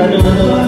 他。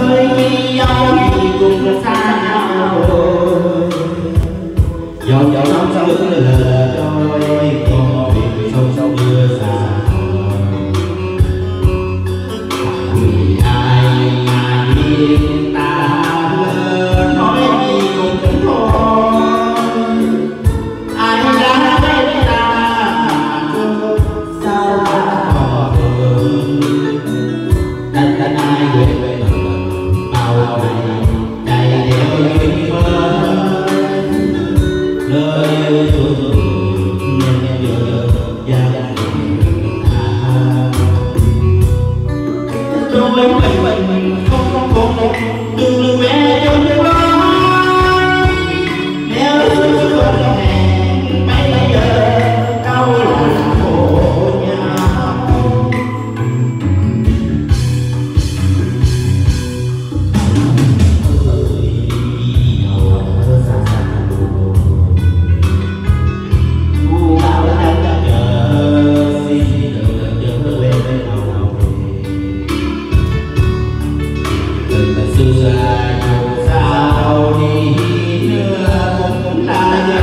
love.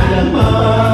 Alma.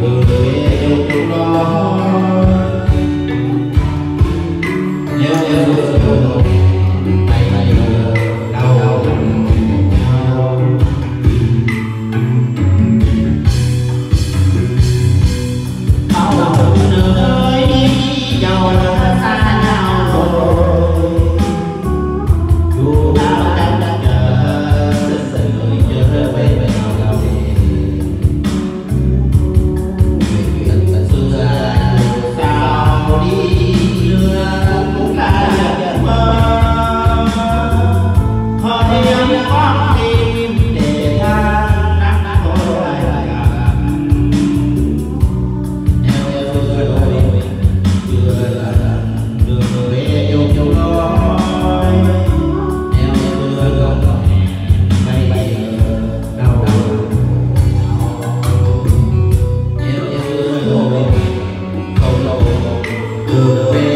Đường Lord.